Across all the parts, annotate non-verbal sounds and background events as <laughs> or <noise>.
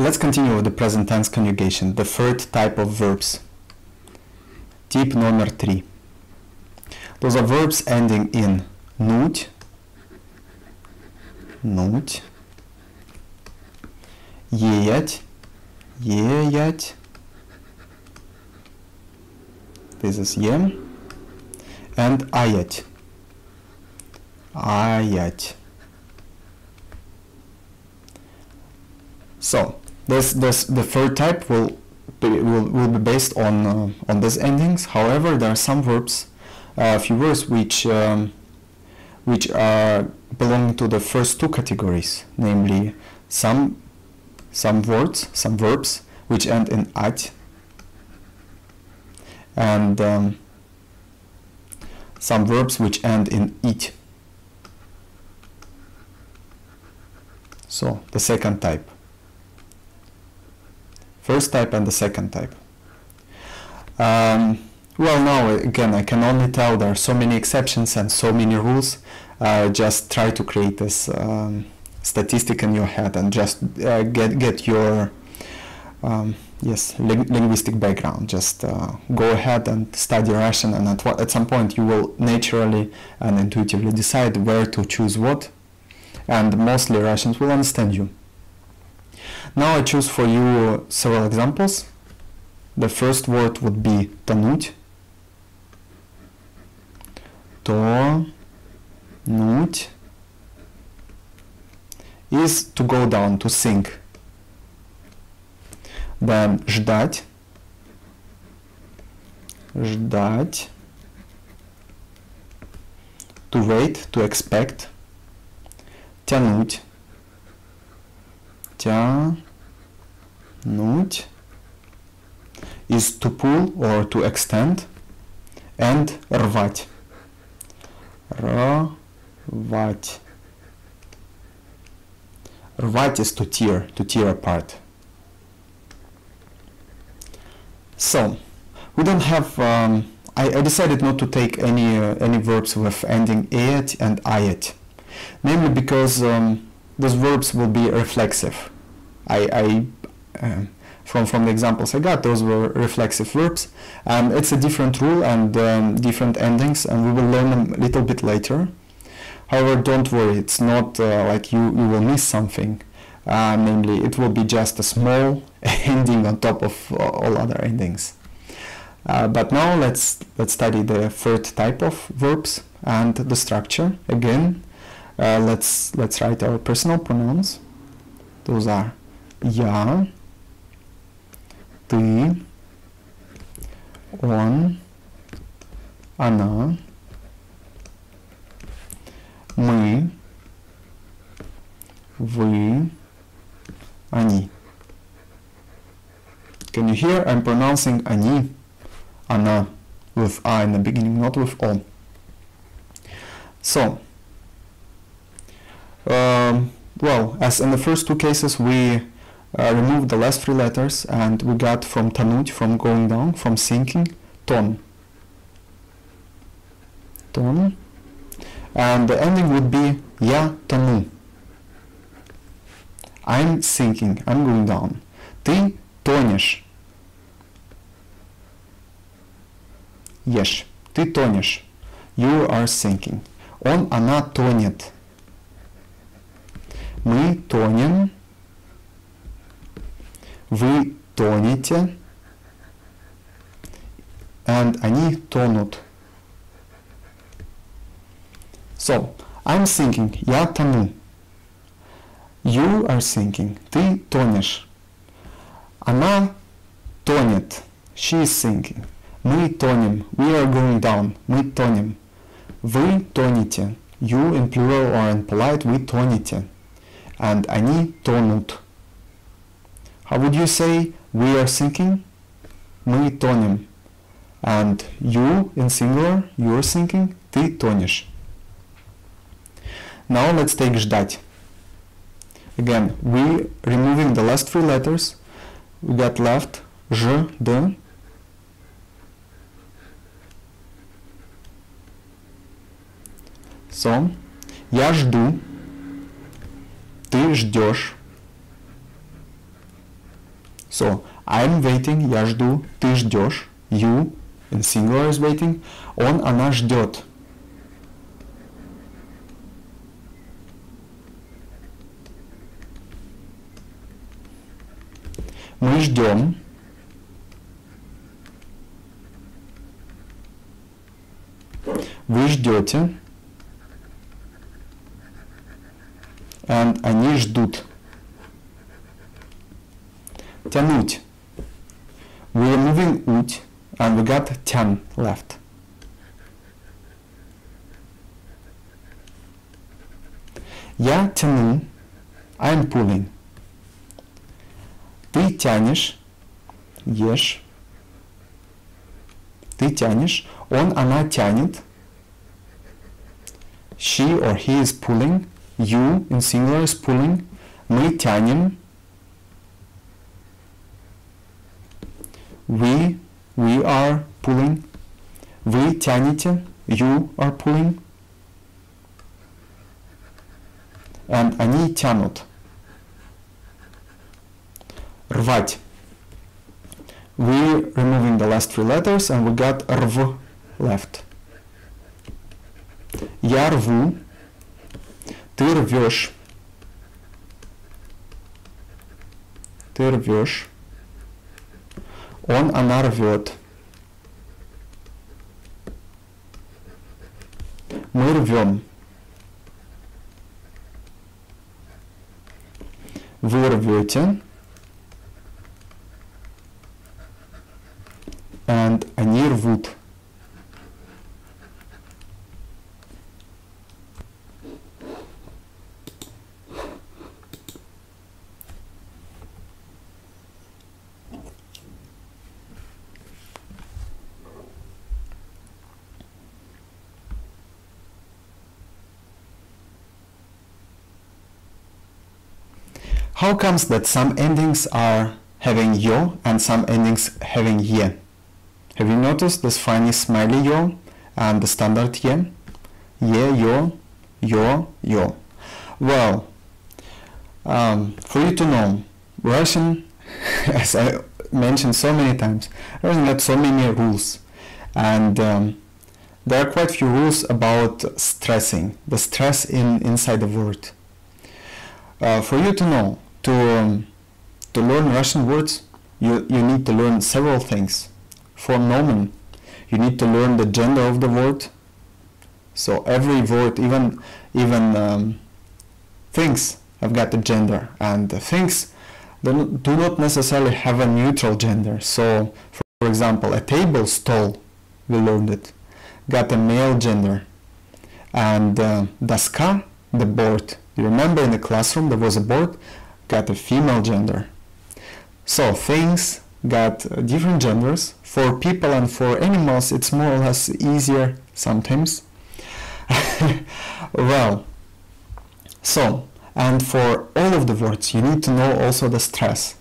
Let's continue with the present tense conjugation, the third type of verbs. Тип номер три. Those are verbs ending in нуть, нуть, еять, еять. This is ем. And аять, аять. So this this the third type will be, will, will be based on uh, on these endings. However, there are some verbs, uh, few words which um, which are belonging to the first two categories, namely some some words, some verbs which end in at, and um, some verbs which end in it. So the second type. First type and the second type. Um, well, now again, I can only tell there are so many exceptions and so many rules. Uh, just try to create this um, statistic in your head and just uh, get get your um, yes ling linguistic background. Just uh, go ahead and study Russian, and at at some point you will naturally and intuitively decide where to choose what, and mostly Russians will understand you. Now I choose for you several examples. The first word would be тонуть. Тонуть is to go down, to sink. Then ждать. Ждать. To wait, to expect. Тянуть тянуть is to pull or to extend and рвать рвать рвать is to tear to tear apart so we don't have um, I, I, decided not to take any uh, any verbs with ending et and iet namely because um, those verbs will be reflexive. I, I uh, from from the examples I got, those were reflexive verbs. Um, it's a different rule and um, different endings, and we will learn them a little bit later. However, don't worry, it's not uh, like you, you will miss something. Uh, namely, it will be just a small <laughs> ending on top of uh, all other endings. Uh, but now let's let's study the third type of verbs and the structure again uh, let's let's write our personal pronouns. Those are я, ты, он, она, мы, вы, они. Can you hear? I'm pronouncing они, она, with I in the beginning, not with O. So, um, well, as in the first two cases, we uh, removed the last three letters and we got from tanut, from going down, from sinking, ton. Ton. And the ending would be я тону. I'm sinking, I'm going down. Ты тонешь. Ешь. Ты тонешь. You are sinking. Он, она тонет мы тонем, вы тонете, and они тонут. So, I'm thinking, я тону. You are thinking, ты тонешь. Она тонет. She is sinking. Мы тонем. We are going down. Мы тонем. Вы тонете. You in plural or in polite, вы тонете and они тонут. How would you say we are sinking? Мы тонем. And you in singular, you are sinking, ты тонешь. Now let's take ждать. Again, we removing the last three letters. We got left ж, д. So, я жду. Ты ждешь. So I'm waiting, я жду, ты ждешь, you in singular is waiting, он, она ждет. Мы ждем. Вы ждете. And они ждут. Тянуть. We are moving уть, and we got тян left. Я тяну. I'm pulling. Ты тянешь. Ешь. Ты тянешь. Он, она тянет. She or he is pulling. You in singular is pulling. Мы тянем. We, we are pulling. Вы тянете. You are pulling. And они тянут. Рвать. We removing the last three letters and we got рв left. Я рву. Ты рвешь. Ты рвешь. Он, она рвет. Мы рвем. Вы рвете. And они рвут. How comes that some endings are having yo and some endings having ye? Have you noticed this funny smiley yo and the standard ye? Ye, yo, yo, yo. Well, um, for you to know, Russian, <laughs> as I mentioned so many times, Russian got so many rules, and um, there are quite few rules about stressing, the stress in inside the word. Uh, for you to know, to um, to learn Russian words, you you need to learn several things. For nomen, you need to learn the gender of the word. So every word, even even um, things, have got a gender, and the things do do not necessarily have a neutral gender. So, for example, a table, stall, we learned it, got a male gender, and uh, daska, the board. You remember in the classroom there was a board, got a female gender. So things got different genders. For people and for animals, it's more or less easier sometimes. <laughs> well, so, and for all of the words, you need to know also the stress.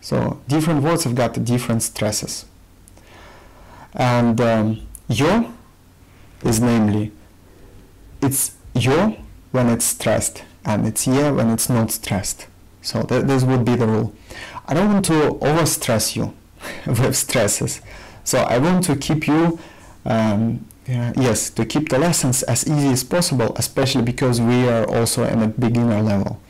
So different words have got different stresses. And um, yo is namely, it's yo when it's stressed, and it's ye when it's not stressed. So th this would be the rule. I don't want to overstress you <laughs> with stresses. So I want to keep you, um, yes, to keep the lessons as easy as possible, especially because we are also in a beginner level.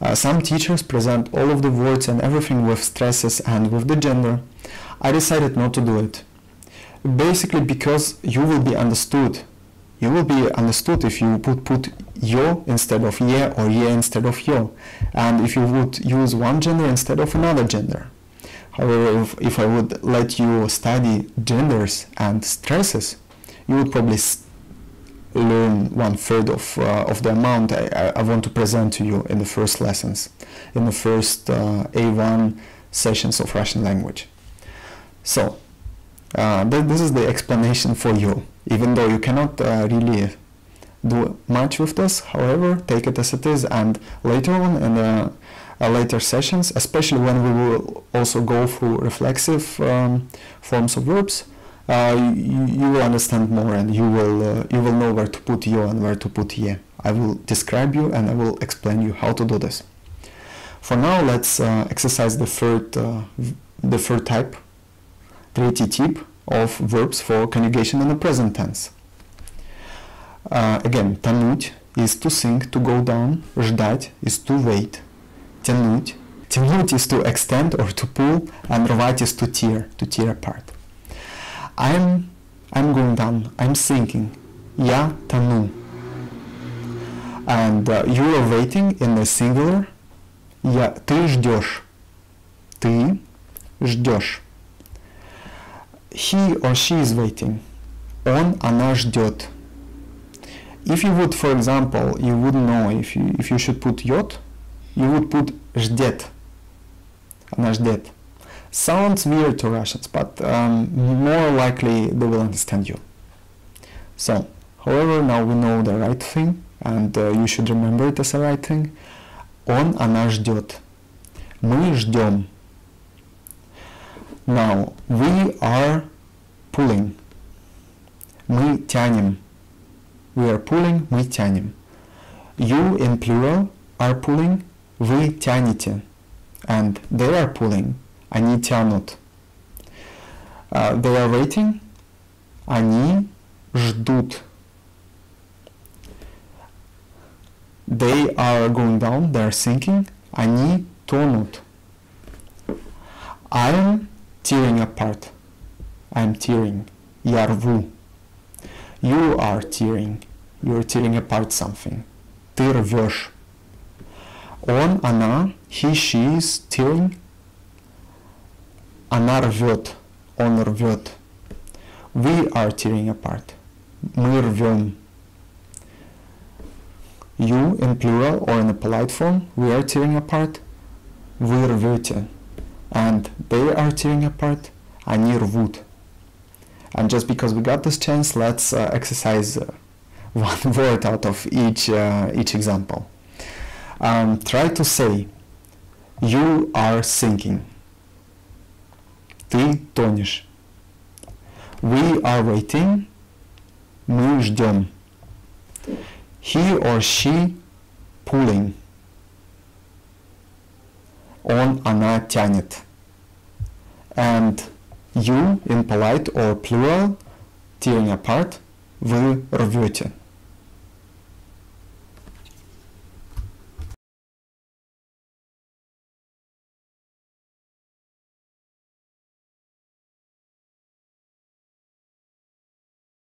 Uh, some teachers present all of the words and everything with stresses and with the gender. I decided not to do it. Basically because you will be understood. You will be understood if you would put yo instead of ye or ye instead of yo. And if you would use one gender instead of another gender. However, if, if I would let you study genders and stresses, you would probably learn one third of, uh, of the amount I, I, want to present to you in the first lessons, in the first uh, A1 sessions of Russian language. So, uh, th this is the explanation for you, even though you cannot uh, really do much with this, however, take it as it is and later on in the uh, later sessions, especially when we will also go through reflexive um, forms of verbs, uh, you, you, will understand more and you will uh, you will know where to put yo and where to put ye. I will describe you and I will explain you how to do this. For now, let's uh, exercise the third, uh, the third type, третий тип of verbs for conjugation in the present tense. Uh, again, тянуть is to sink, to go down. Ждать is to wait. Тянуть. Тянуть is to extend or to pull, and рвать is to tear, to tear apart. I'm, I'm going down. I'm sinking. Я тону. And uh, you are waiting in the singular. Я, ты ждешь. Ты ждешь. He or she is waiting. Он, она ждет. If you would, for example, you wouldn't know if you, if you should put йод, you would put ждет. Она ждет. Sounds weird to Russians, but um, more likely they will understand you. So, however, now we know the right thing, and uh, you should remember it as the right thing. Он, она ждет. Мы ждем. Now, we are pulling. Мы тянем. We are pulling, мы тянем. You in plural are pulling, вы тянете. And they are pulling, они тянут. Uh, they are waiting, они ждут. They are going down, they are sinking, они тонут. I am tearing apart. I am tearing. Я рву. You are tearing. You're tearing apart something. Ты рвешь. Он, она, he, she is tearing. Она рвет. Он рвет. We are tearing apart. Мы рвем. You in plural or in a polite form, we are tearing apart. Вы рвете. And they are tearing apart. Они рвут. And just because we got this chance, let's uh, exercise uh, <laughs> one word out of each, uh, each example. Um, try to say, you are sinking. Ты тонешь. We are waiting. Мы ждем. He or she pulling. Он, она тянет. And you in polite or plural, tearing apart, вы рвете.